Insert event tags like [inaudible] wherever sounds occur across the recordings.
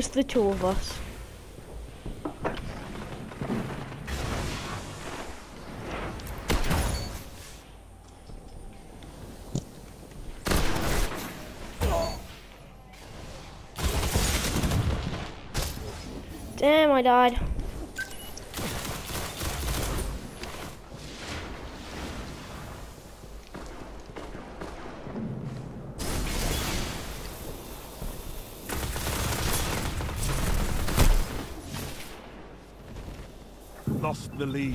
Just the two of us. Damn, I died. Lost the lead.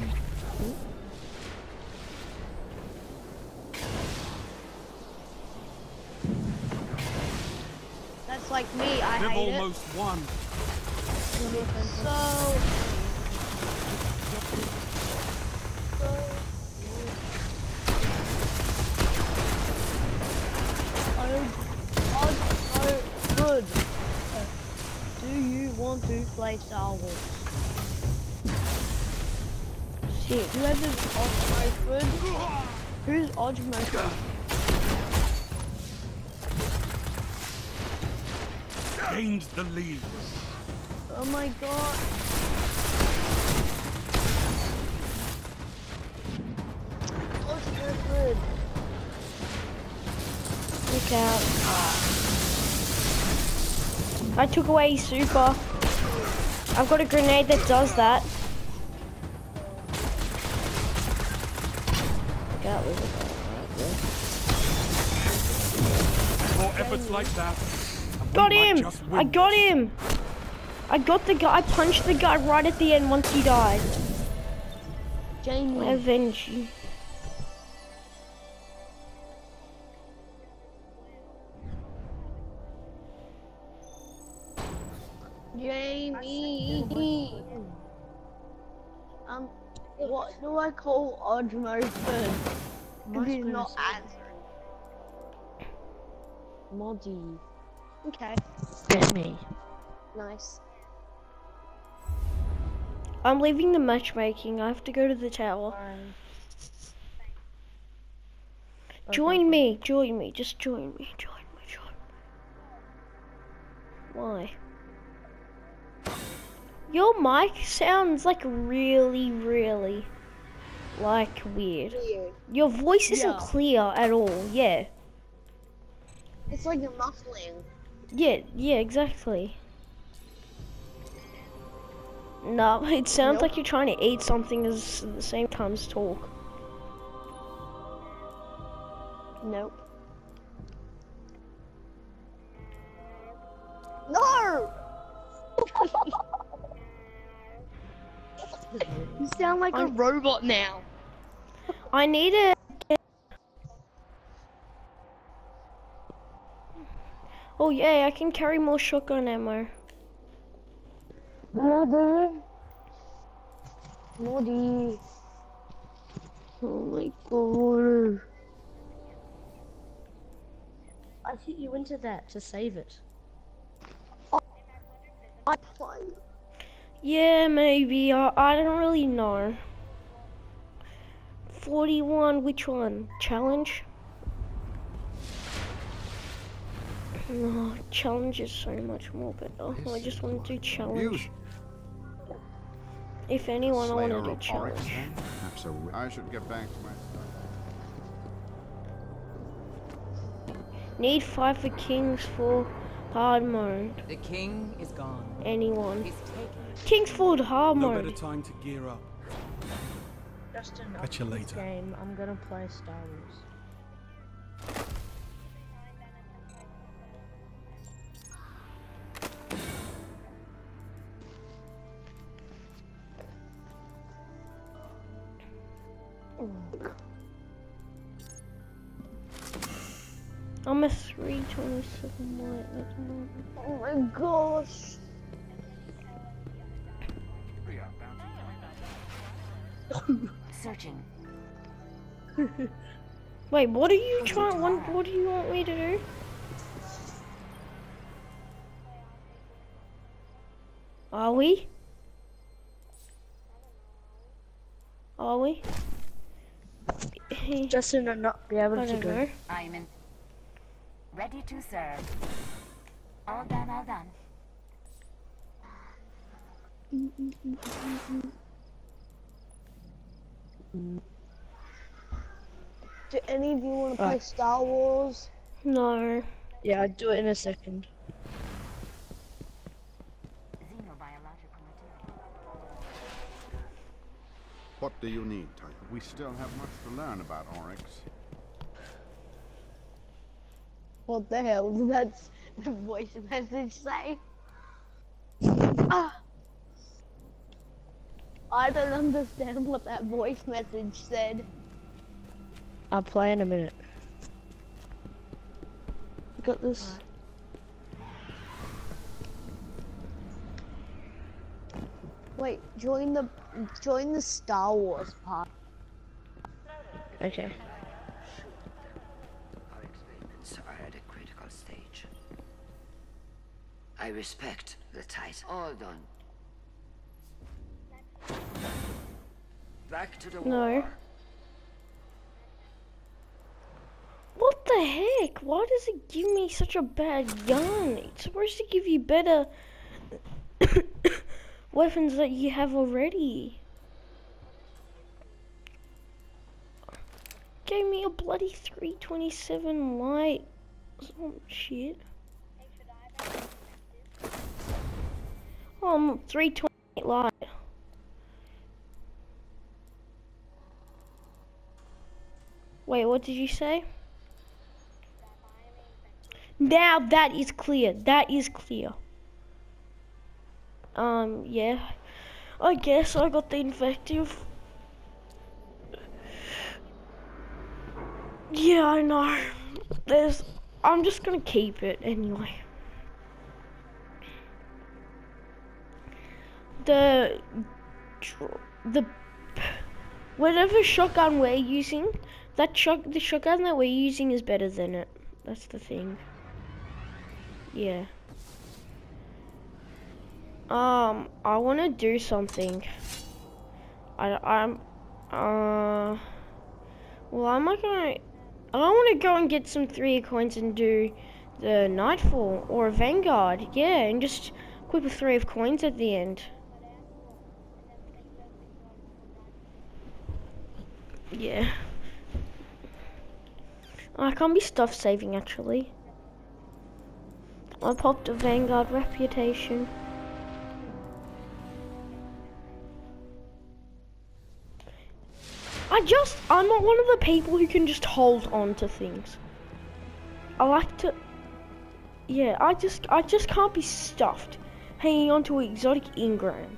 That's like me. I We've hate it. almost won. So. Oh, oh, good. Do you want to play Star Wars? Shit. Whoever's Osmo good. Who's Osmo good? Gained the lead. Oh my god. Look out. I took away super. I've got a grenade that does that. Look out, look out. More efforts like that. Got him! I got him! I got the guy, I punched the guy right at the end once he died. I Jamie. avenged you. Jamie. What do I call Osmo good? Because he's not answering. Moddy. Okay, Get me. nice. I'm leaving the matchmaking. I have to go to the tower. Join me, join me, just join me, join me, join me. Why? Your mic sounds like really, really, like weird. Weird. Your voice isn't Yeah. clear at all, yeah. It's like a muffling. Yeah, yeah, exactly. No, [laughs] it sounds Nope. like you're trying to eat something as at the same time as talk. Nope. No! [laughs] [laughs] you sound like a I'm- robot now. I need to get... Oh yeah, I can carry more shotgun ammo. Moddy. Oh my god. I think you into that to save it. I play. Yeah, maybe. I, I don't really know. 41, which one? Challenge? No, challenge is so much more better. I just want to do challenge. If anyone, I want to do challenge. Oryx, eh? Perhaps a- I should get back to my Need five for kings for hard mode. The king is gone. Anyone. He's taken. Kings for hard No better time to gear up. Justin, Catch you after this later. game, I'm gonna play Star Wars. I'm a 327 white at the moment. Oh my gosh. Searching. [laughs] Wait, what are you trying? What, what do you want me to do? Are we? Are we? I [laughs] Justin, I'm not be able to don't do. know. I'm in. Ready to serve. All done, all done. Do any of you want to play Uh. Star Wars? No. Yeah, I'll do it in a second. What do you need, Tiger? We still have much to learn about Oryx. What the hell did that [laughs] the voice message say? ah. I don't understand what that voice message said. I'll play in a minute. Got this. Wait, join the join the Star Wars part. Okay. Our experiments are at a critical stage. I respect the Titan. Hold on. Back to the No. war. What the heck? Why does it give me such a bad gun? It's supposed to give you better [coughs] weapons that you have already. Gave me a bloody 327 light. Some shit. I'm 328 light. Wait, what did you say? Now that is clear. That is clear. Um, yeah. I guess I got the infective. Yeah, I know. There's. I'm just gonna keep it anyway. The. The. Whatever shotgun we're using, that shot, the shotgun that we're using is better than it. That's the thing. Yeah. Um, I want to do something. I, I'm, uh, well, I'm not gonna, I want to go and get some three coins and do the Nightfall or a Vanguard. Yeah, and just equip a three of coins at the end. Yeah. I can't be stuff saving actually. I popped a Vanguard reputation. I just, I'm not one of the people who can just hold on to things. I like to, yeah, I just, I just can't be stuffed hanging on to an exotic engram.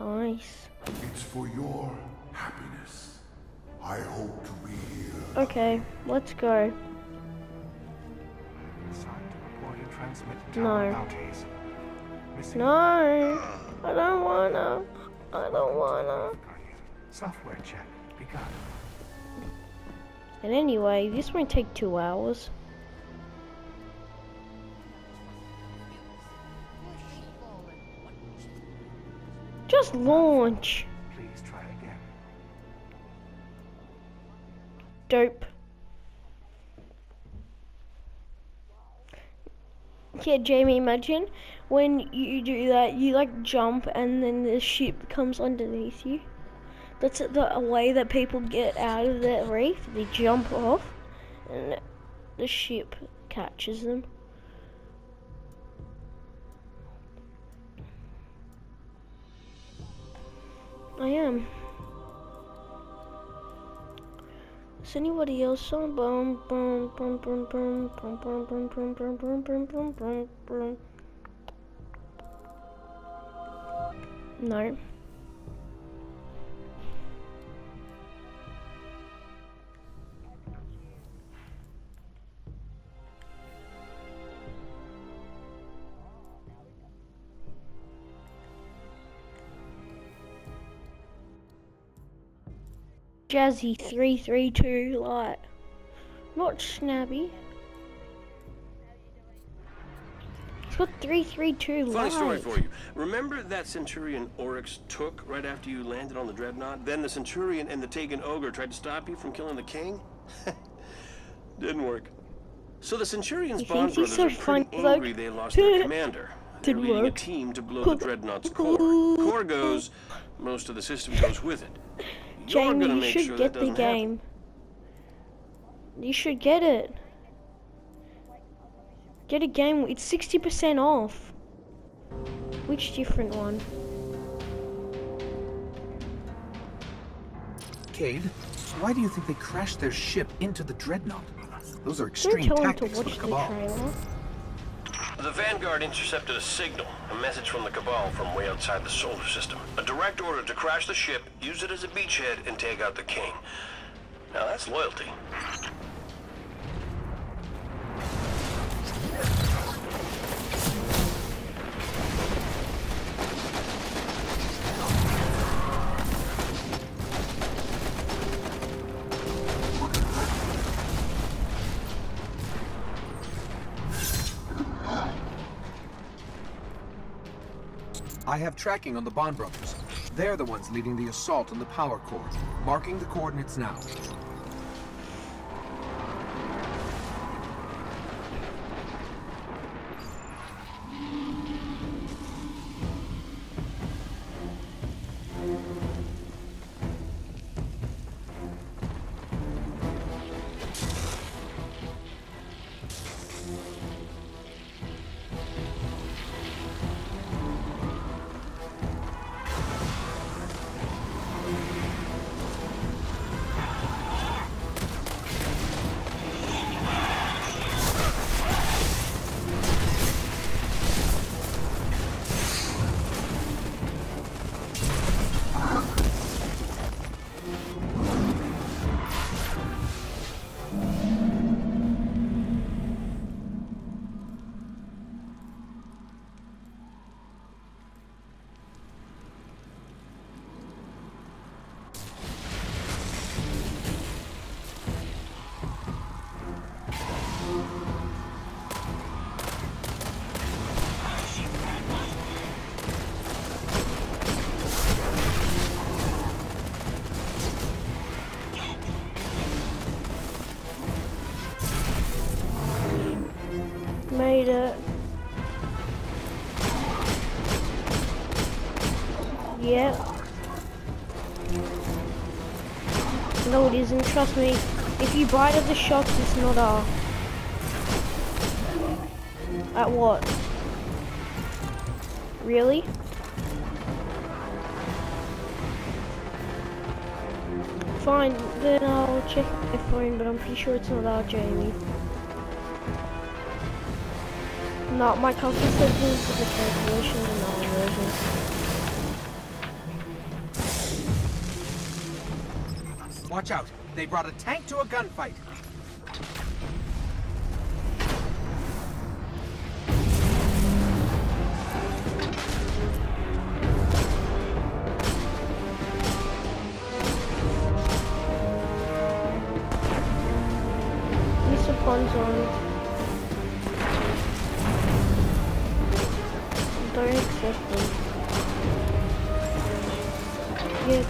Nice. It's for your happiness. I hope to be here. Okay, let's go. Assigned to report and transmit No. tower bounties. Missing No, I don't wanna. I don't wanna. Guardian. Software check begun. And anyway, this won't take two hours. Just launch. Please try again. Dope. Yeah, Jamie, imagine when you do that, you like jump and then the ship comes underneath you. That's the way that people get out of the reef. They jump off and the ship catches them. I am. Is anybody else on? Boom, boom, boom, boom, boom, boom, boom, boom, boom, boom, boom, boom, boom, boom, boom. No. Jazzy 332 light. Not snabby. It's got 332 Light. Funny story for you. Remember that Centurion Oryx took right after you landed on the Dreadnought? Then the Centurion and the Taken Ogre tried to stop you from killing the king? [laughs] Didn't work. So the Centurion's You Bond brothers so are pretty like- angry they lost their [laughs] commander. They're leading a team to blow the Dreadnought's core. Core goes, most of the system goes with it. You're Jamie, you should sure get the doesn't happen. game. You should get it. Get a game. It's 60% off. Which different one? Cayde, why do you think they crashed their ship into the Dreadnought? Those are Don't extreme tell him to tactics for the watch the Cabal. trailer. The Vanguard intercepted a signal, a message from the Cabal from way outside the solar system. A direct order to crash the ship, use it as a beachhead, and take out the king. Now that's loyalty. Have tracking on the Bond brothers. They're the ones leading the assault on the power core. Marking the coordinates now. Made it. Yep. No, it isn't. Trust me. If you bite at the shocks, it's not a. At what? Really? Fine, then I'll check my phone, but I'm pretty sure it's not our Jamie. No, my this is the cancellation and not version. Watch out. They brought a tank to a gunfight.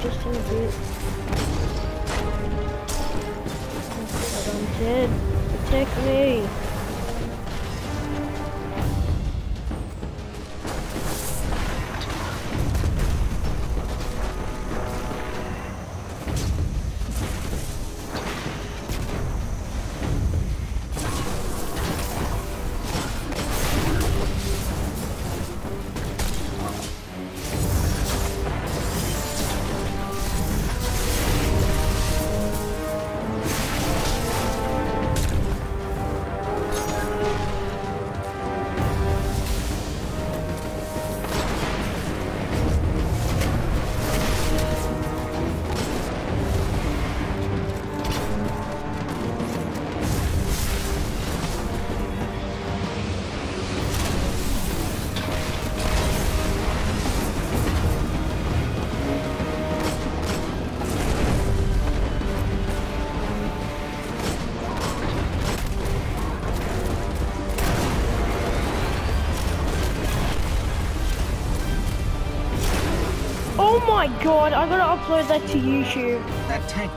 Just in a bit. I'm. Protect me. My god, I gotta upload that to YouTube. That tank